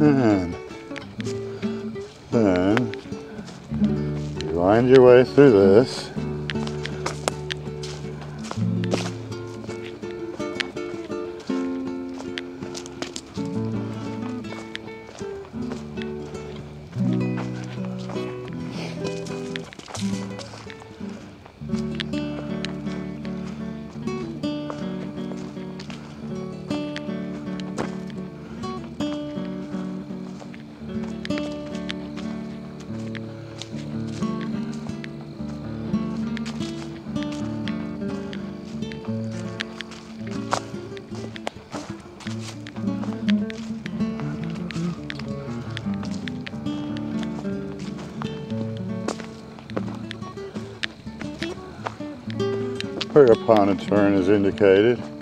And then you wind your way through this. Whereupon a turn is indicated.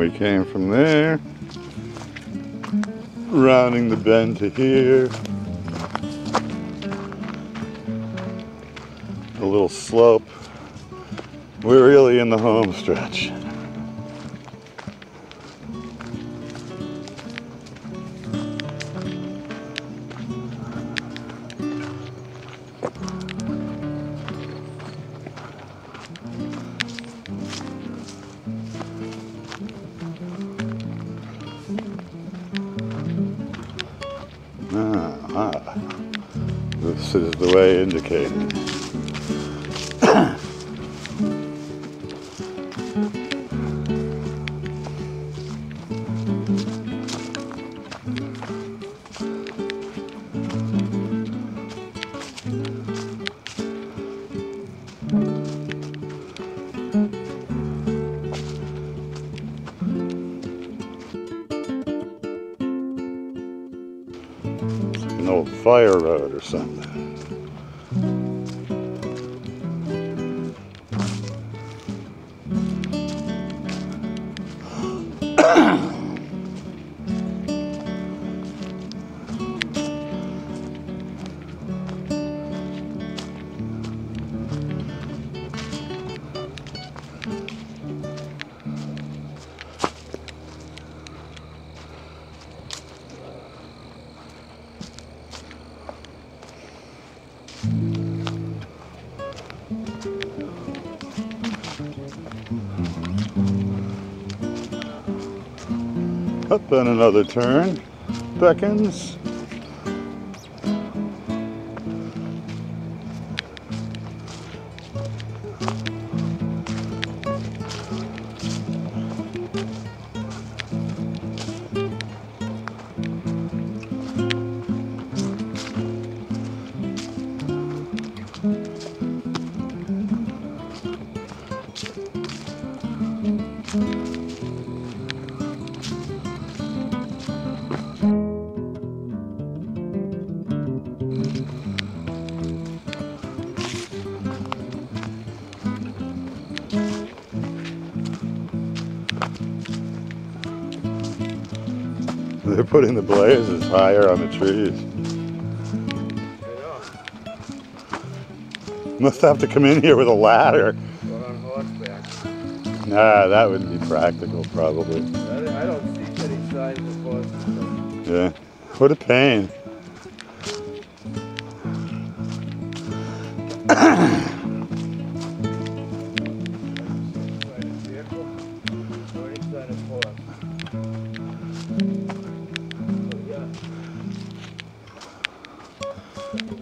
We came from there, rounding the bend to here. A little slope. We're really in the home stretch. This is the way indicated. An old fire road or something. Up and another turn. Beckons. They're putting the blazes higher on the trees. Must have to come in here with a ladder. Going on horseback. Nah, that wouldn't be practical, probably. I, I don't see any signs of horses. Yeah. What a pain.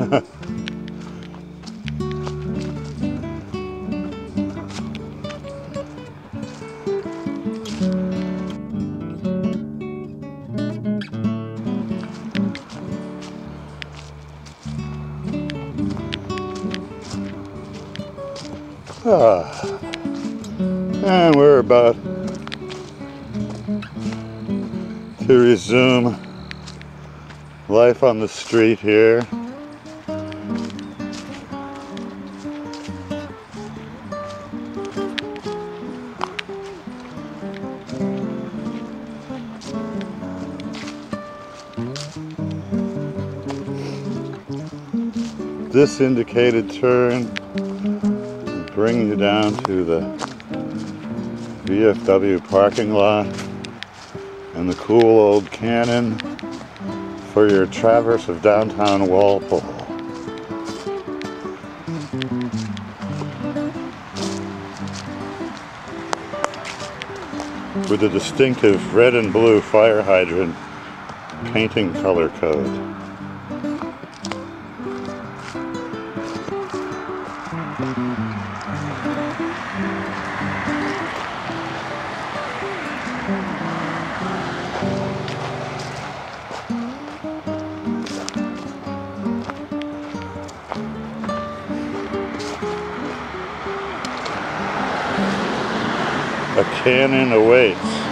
ah. And we're about to resume life on the street here. This indicated turn bring you down to the VFW parking lot and the cool old cannon for your traverse of downtown Walpole. With a distinctive red and blue fire hydrant painting color code. A cannon awaits.